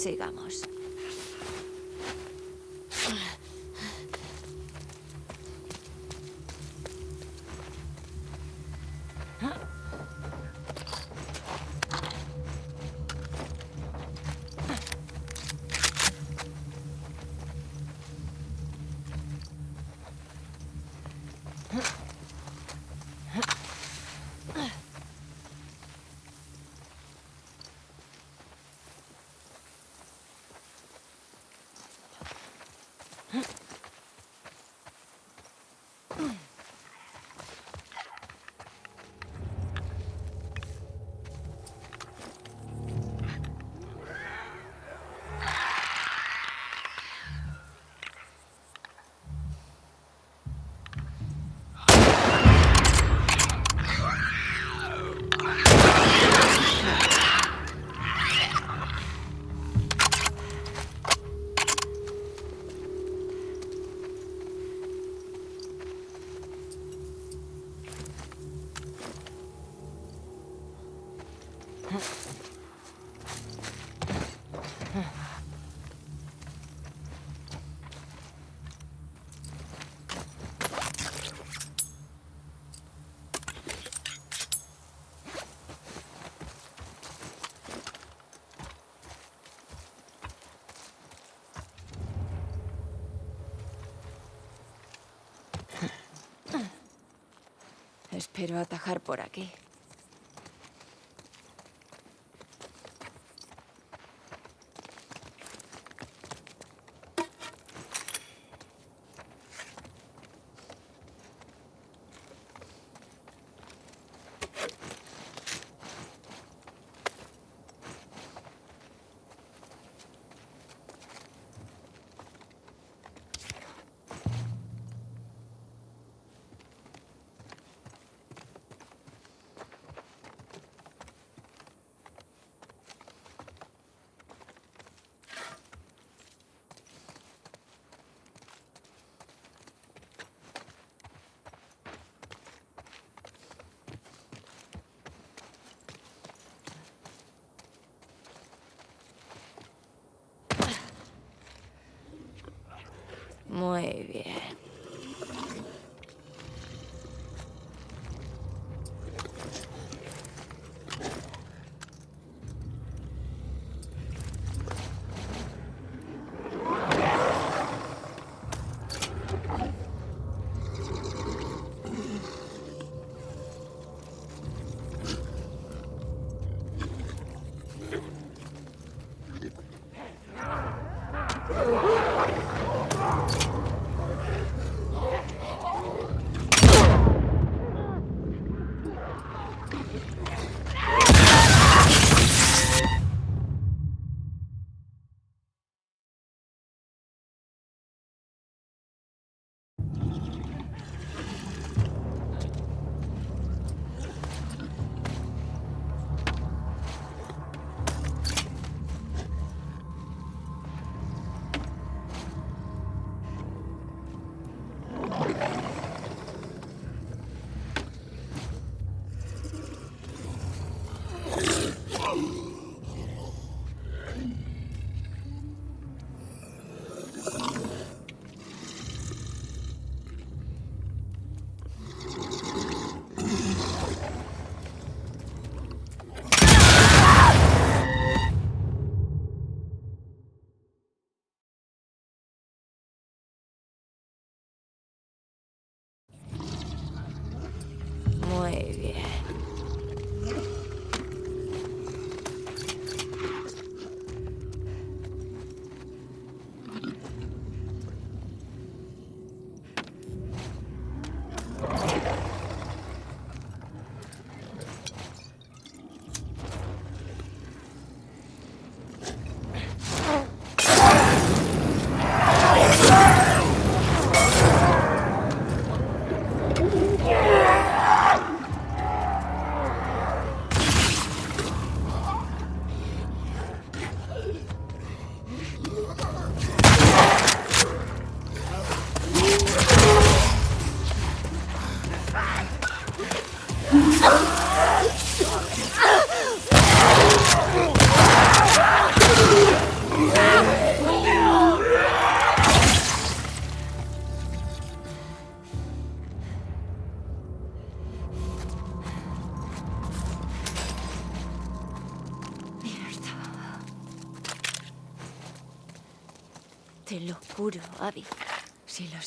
Sigamos. Espero atajar por aquí.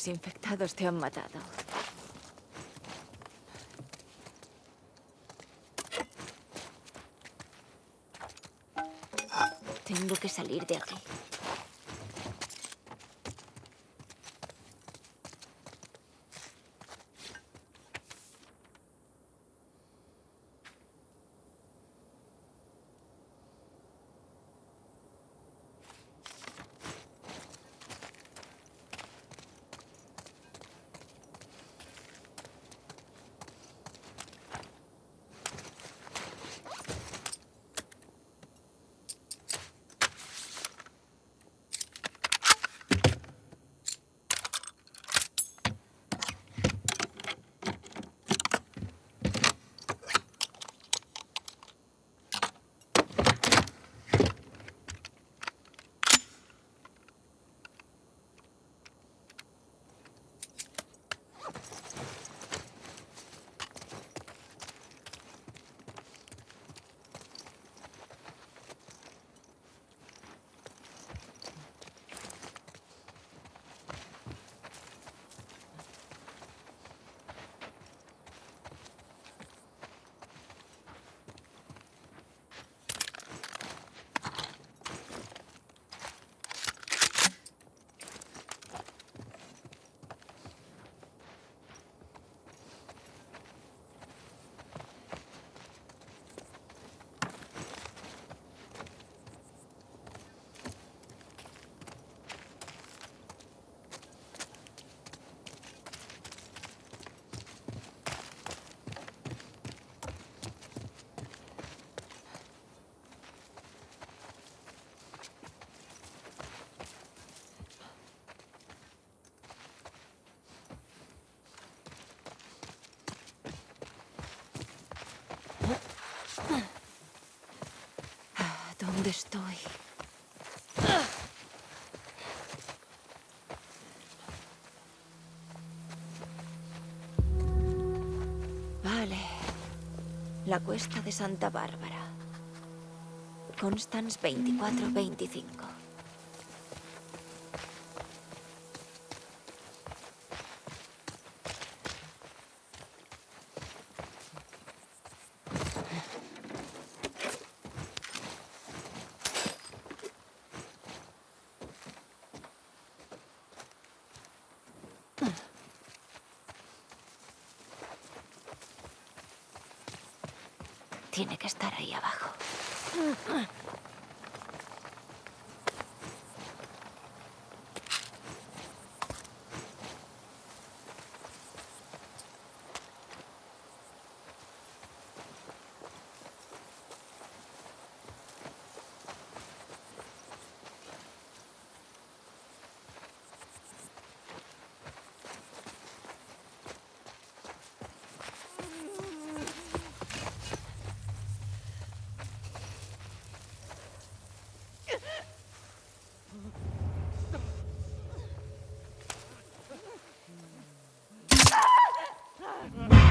Los infectados te han matado. Tengo que salir de aquí. ¿Dónde estoy? Vale. La cuesta de Santa Bárbara. Constance 2425. Tiene que estar ahí abajo. Más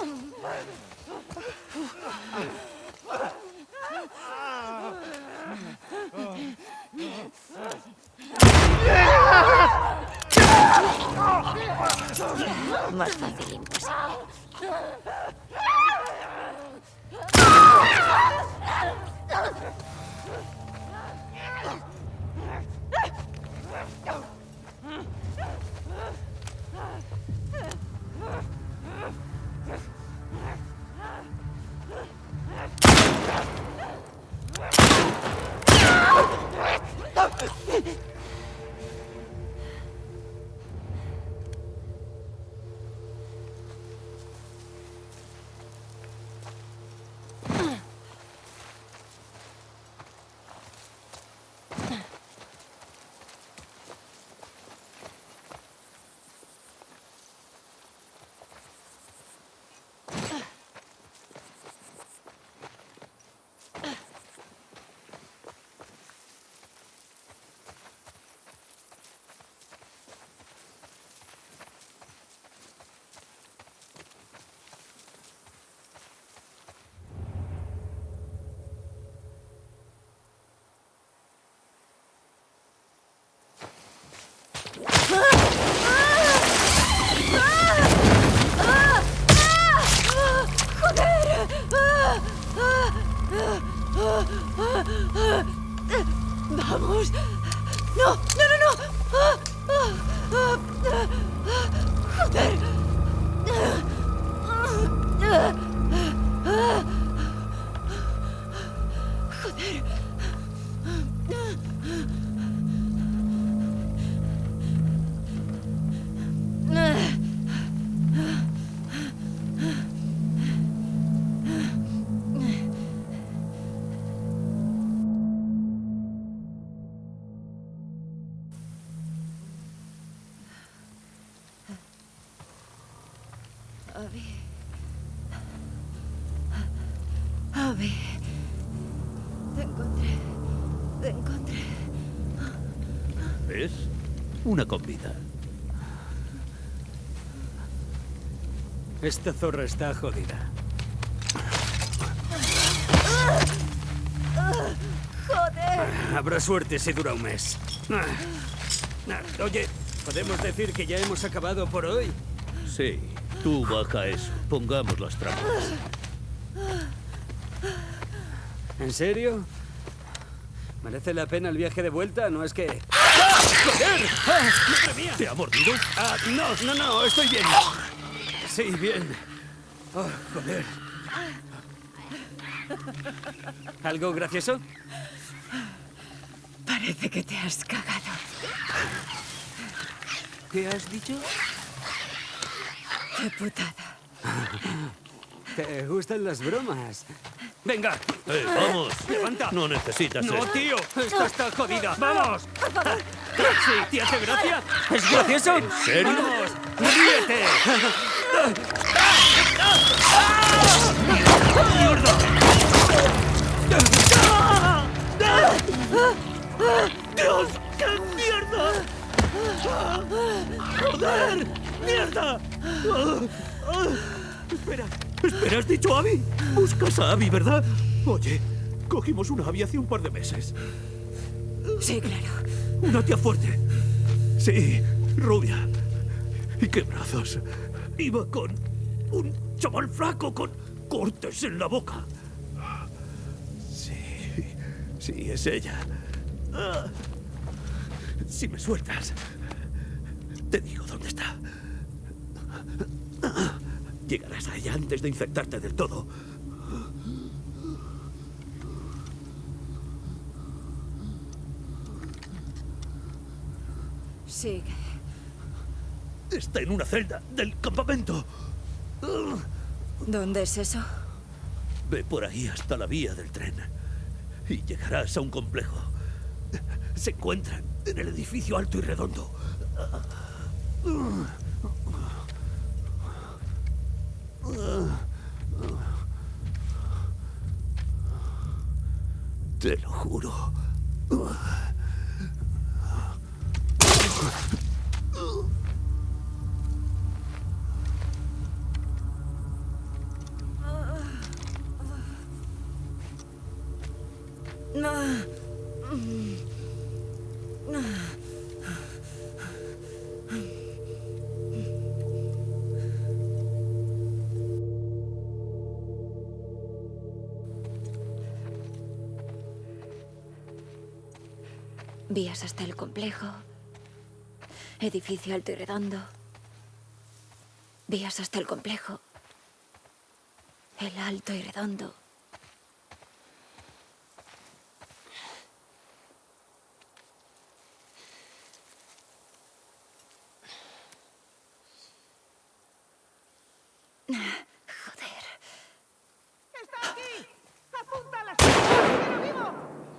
Oh, my God. Vamos. No, no, Una con vida. Esta zorra está jodida. Joder. Habrá suerte si dura un mes. Ah. Ah, Oye, ¿podemos decir que ya hemos acabado por hoy? Sí, tú baja eso. Pongamos las trampas. ¿En serio? ¿Merece la pena el viaje de vuelta? No es que... ¡Joder! ¡Ah! ¡Madre mía! ¿Te ha mordido? Ah, no, no, no, estoy bien. Sí, bien. Oh, joder. ¿Algo gracioso? Parece que te has cagado. ¿Qué has dicho? Qué putada. ¿Te gustan las bromas? Venga, ¡Eh, vamos! levanta. No necesitas No, esto. tío, esta está jodida. ¡Vamos! Sí, ¿te hace gracia? ¿Es gracioso? ¿En serio? ¡Vamos! ¡Ríete! ¡Dios! ¡Qué mierda! ¡Joder! ¡Mierda! Espera, espera, ¿has dicho Abby? Buscas a Abby, ¿verdad? Oye, cogimos una Abby hace un par de meses. Sí, claro. Una tía fuerte. Sí, rubia. ¿Y qué brazos? Iba con un chaval flaco con cortes en la boca. Sí, sí, es ella. Ah. Si me sueltas, te digo dónde está. Llegarás a ella antes de infectarte del todo. Sigue. Está en una celda del campamento. ¿Dónde es eso? Ve por ahí hasta la vía del tren y llegarás a un complejo. Se encuentran en el edificio alto y redondo. Te lo juro. Vías hasta el complejo. Edificio alto y redondo. Vías hasta el complejo. El alto y redondo. Joder.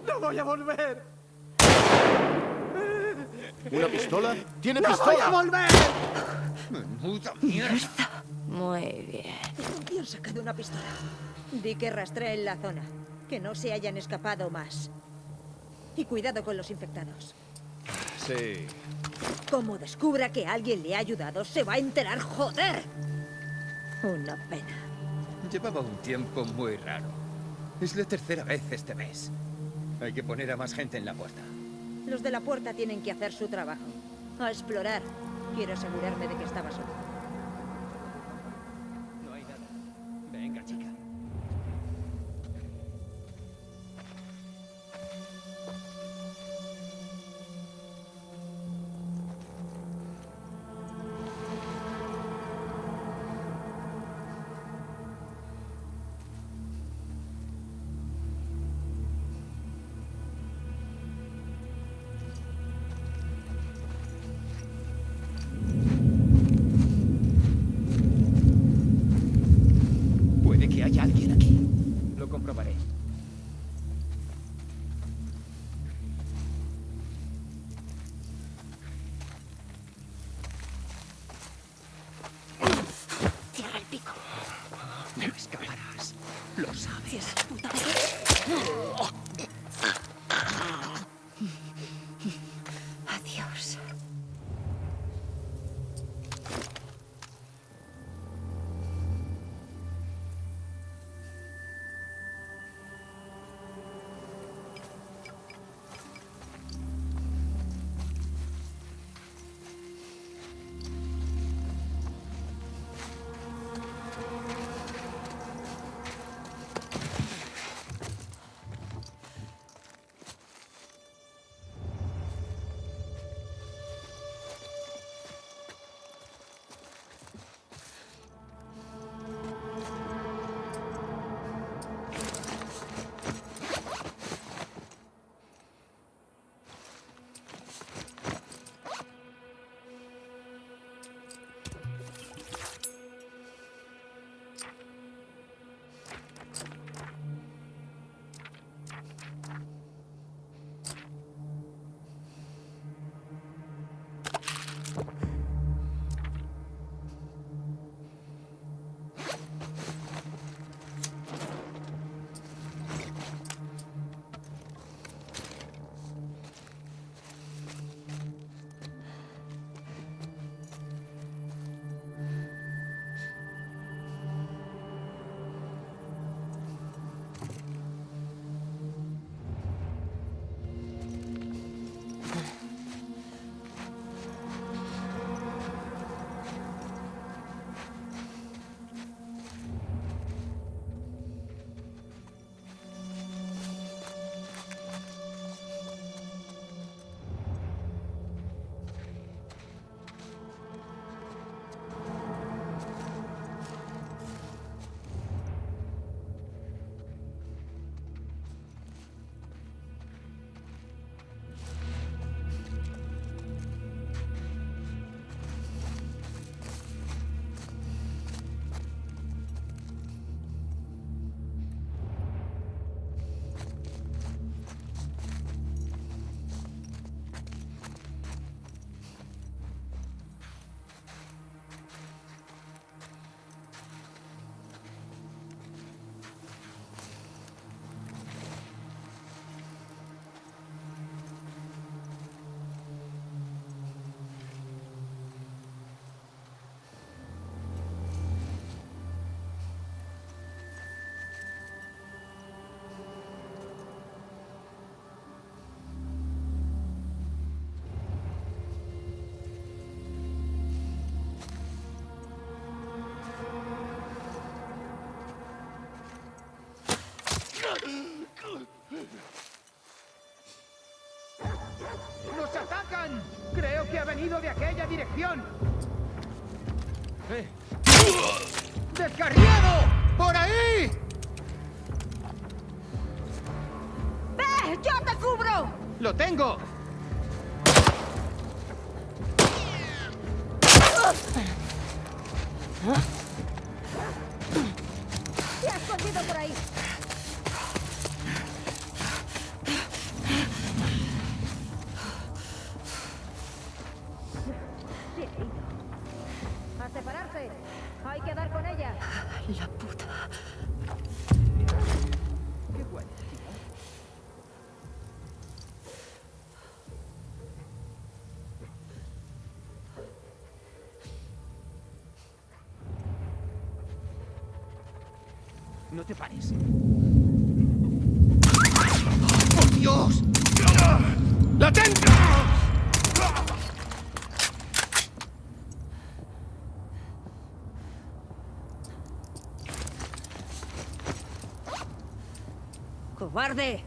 ¡No voy a volver! ¿Una pistola? ¿Tiene ¡No voy a pistola? volver! Muy bien. ¿Quién sacado una pistola? Di que rastreen la zona. Que no se hayan escapado más. Y cuidado con los infectados. Sí. Como descubra que alguien le ha ayudado, se va a enterar, joder. Una pena. Llevaba un tiempo muy raro. Es la tercera vez este mes. Hay que poner a más gente en la puerta. Los de la puerta tienen que hacer su trabajo. A explorar. Quiero asegurarme de que estaba solo. ¡Nos atacan! Creo que ha venido de aquella dirección. ¡Eh! ¡Descarriado! ¡Por ahí! ¡Ve! ¡Yo te cubro! ¡Lo tengo! Te pares. ¡Por Dios! ¡La tengo! ¡Cobarde!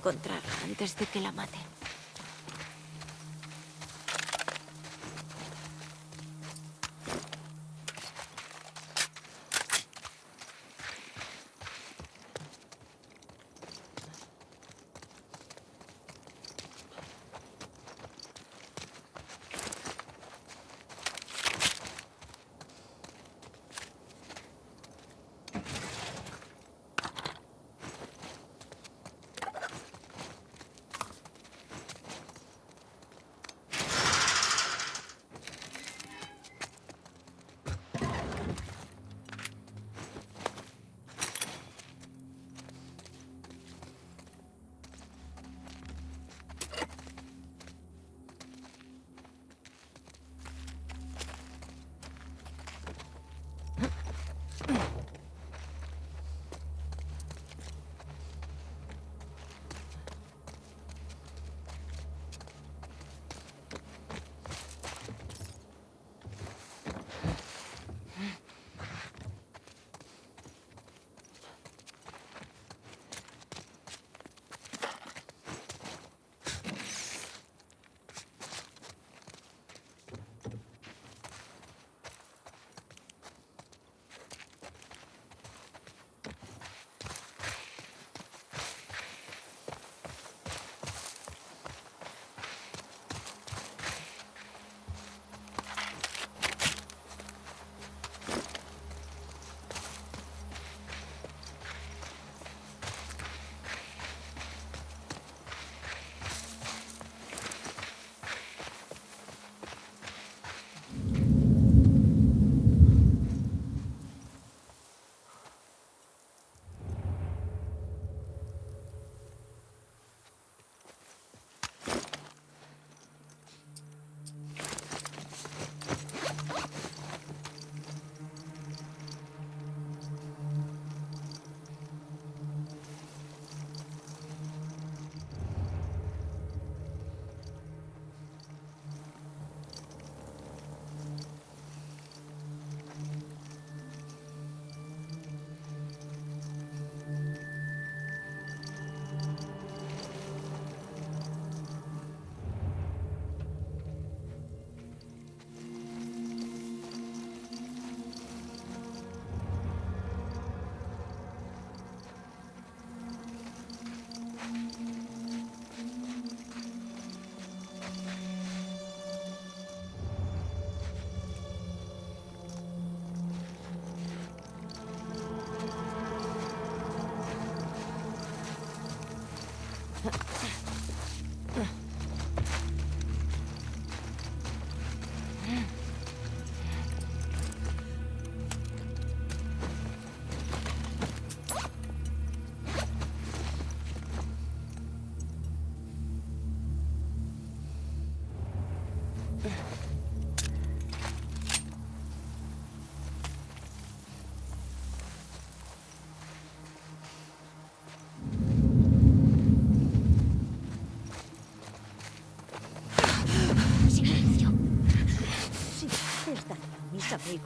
Encontrarla antes de que la maten.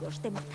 Mis amigos te matarán. ¡Dios!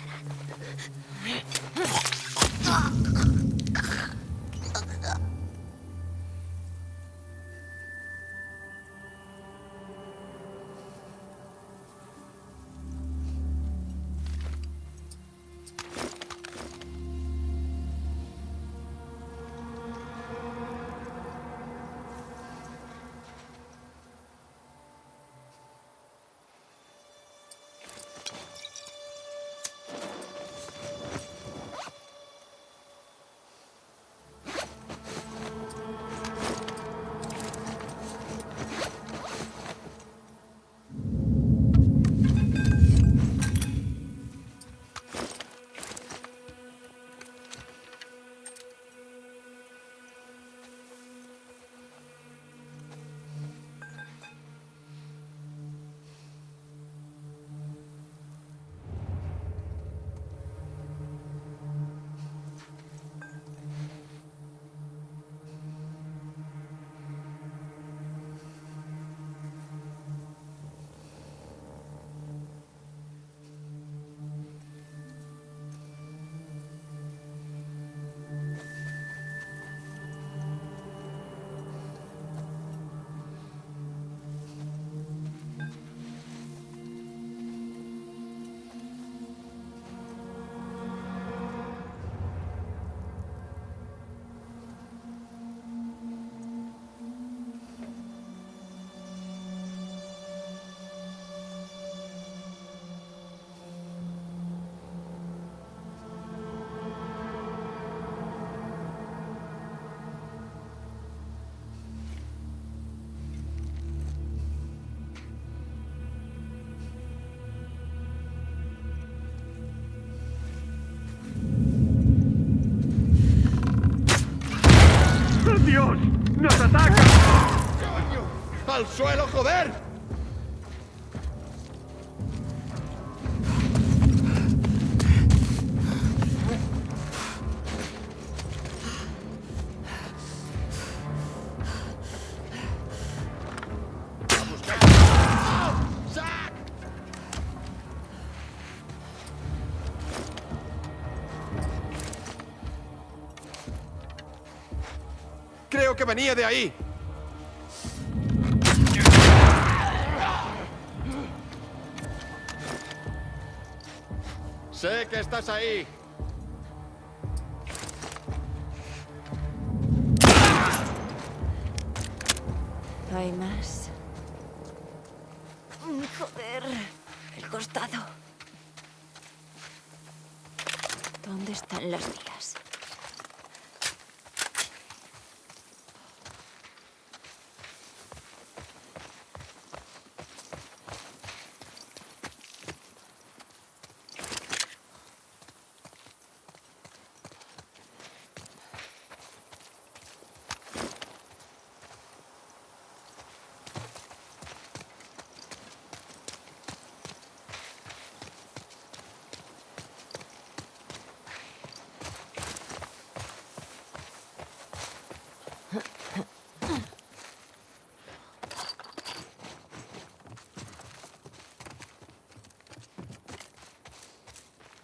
¡Al suelo, joder! Creo que venía de ahí. Que estás ahí. Hay más. Mm, Joder, el costado. ¿Dónde están las vías?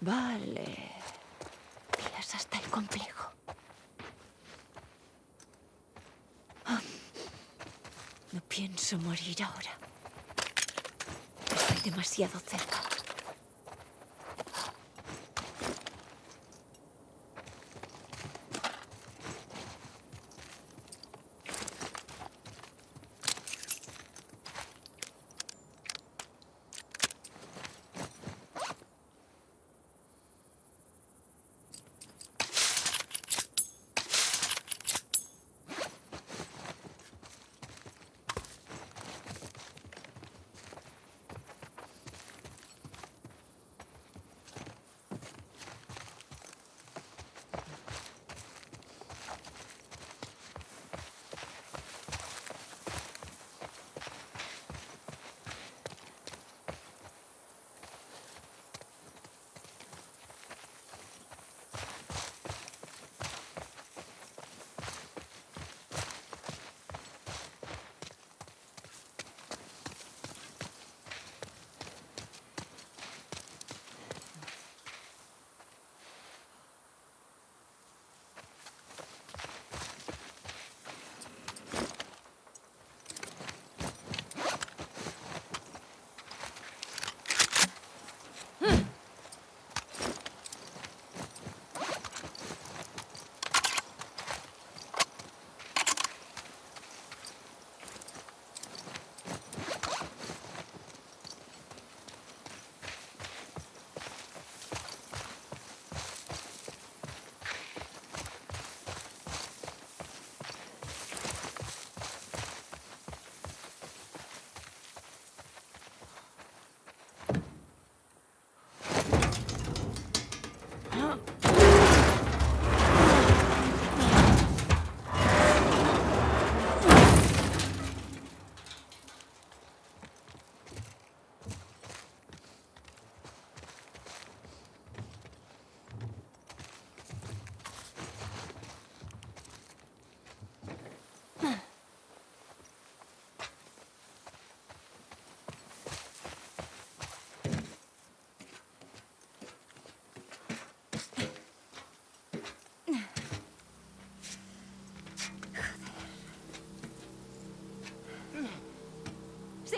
Vale. Vías hasta el complejo. Ah, No pienso morir ahora. Estoy demasiado cerca.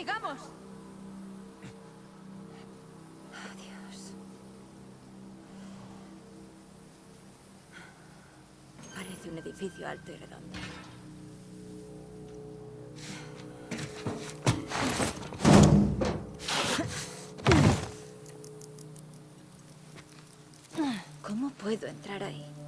Sigamos. Adiós. Parece un edificio alto y redondo. ¿Cómo puedo entrar ahí?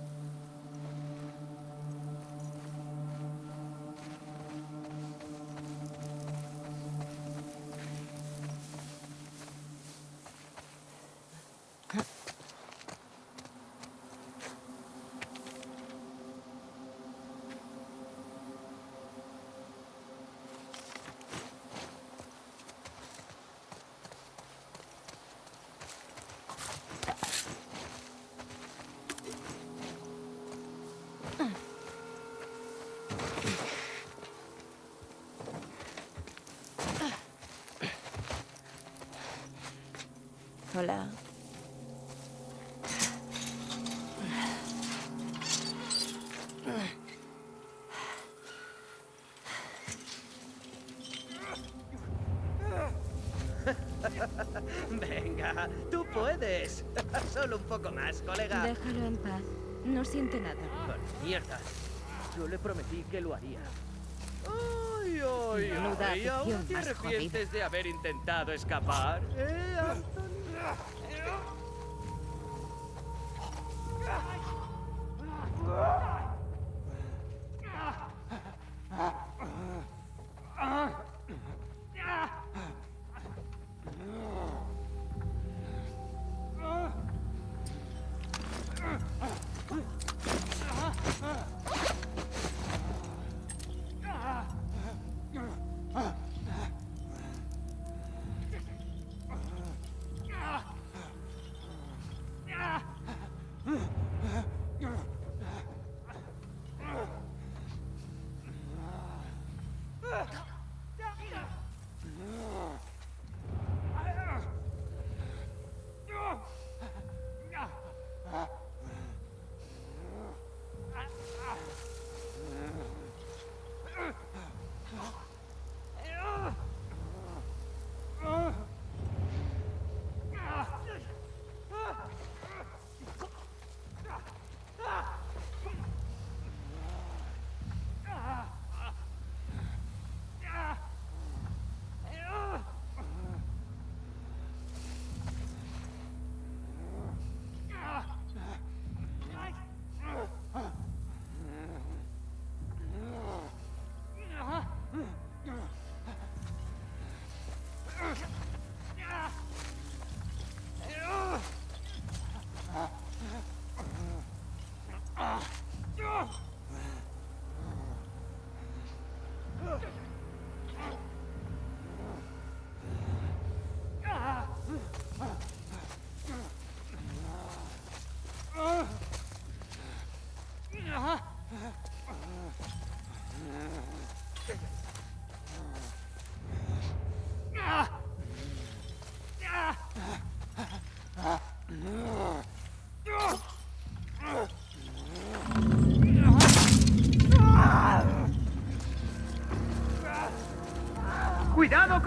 Hola. Venga, tú puedes. Solo un poco más, colega. Déjalo en paz. No siente nada. Por mierda. Yo le prometí que lo haría. Ay, ay, ay. ¿Aún te arrepientes de haber intentado escapar? ¿Eh, えっ?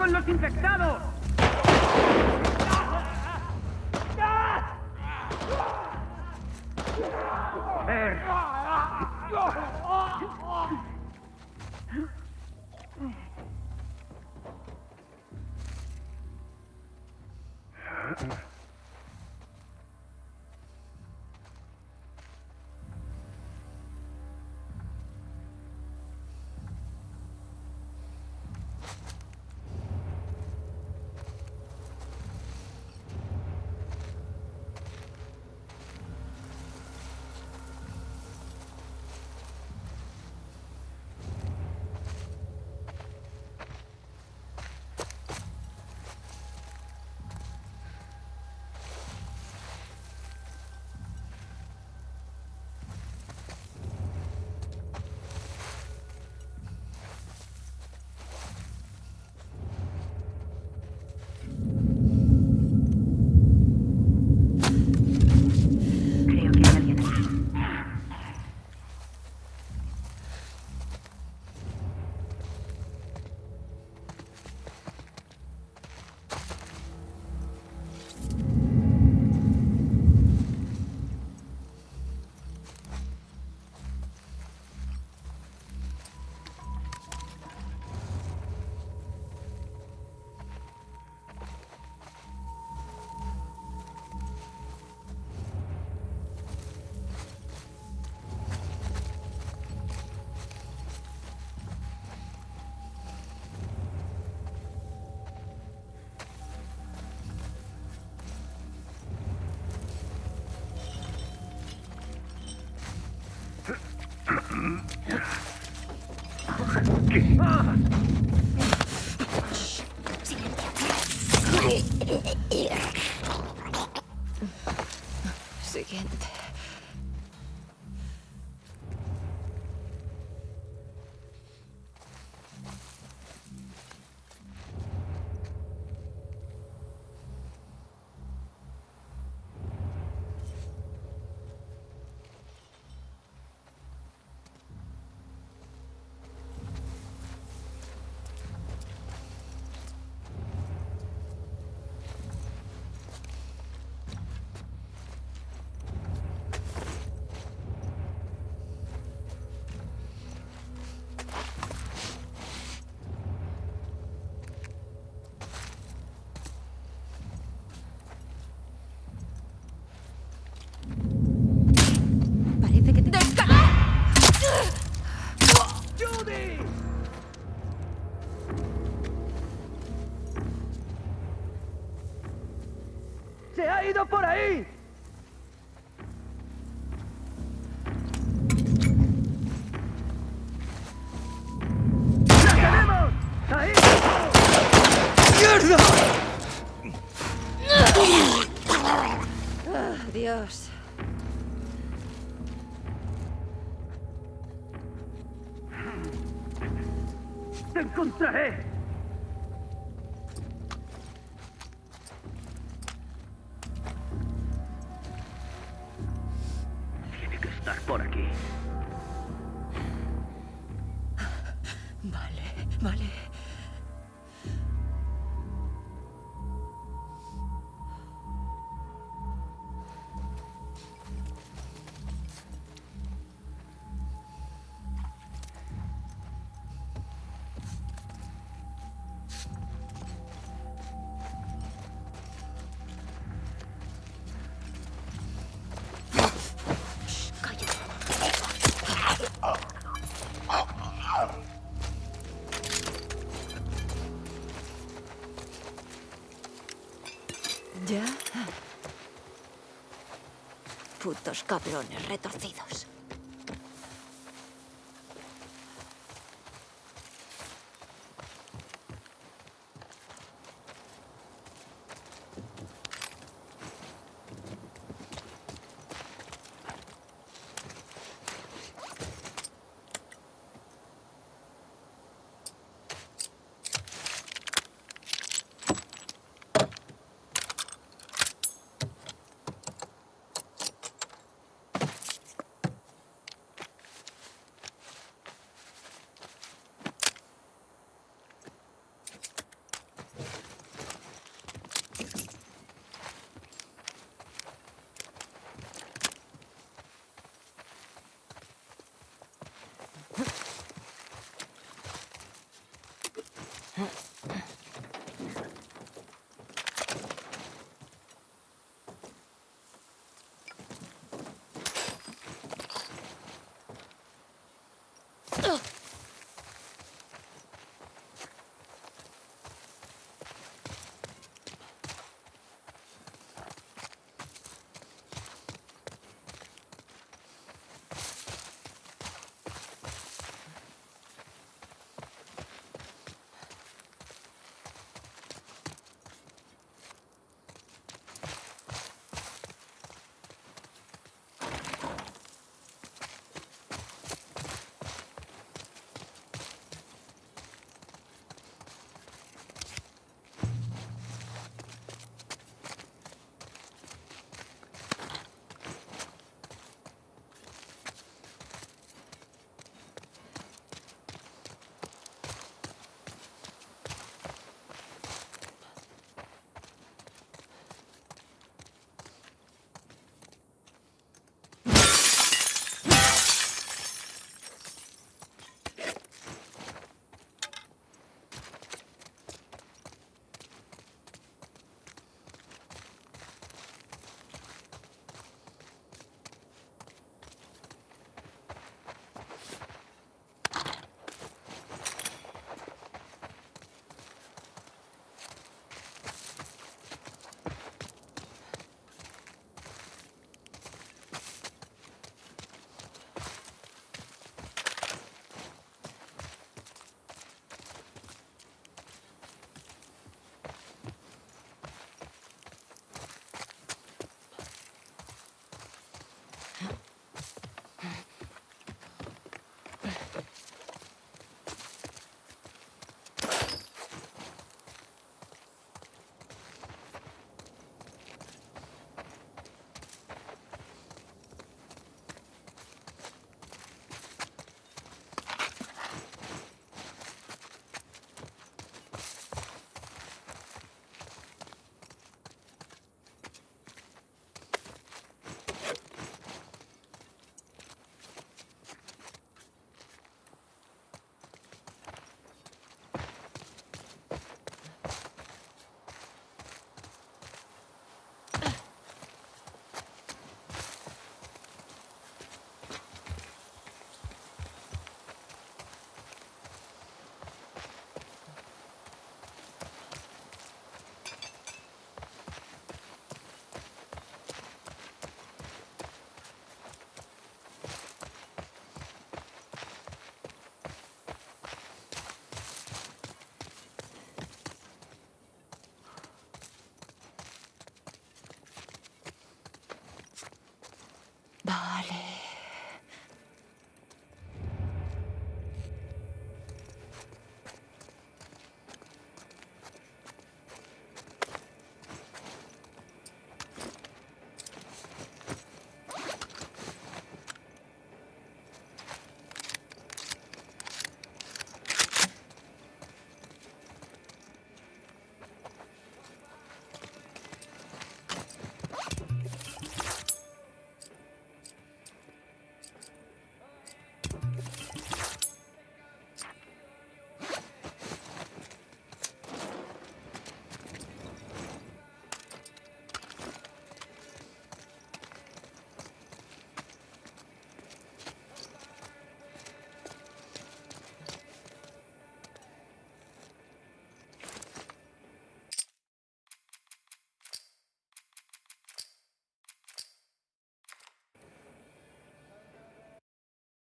Con los infectados! ¡Te cabrones retorcidos.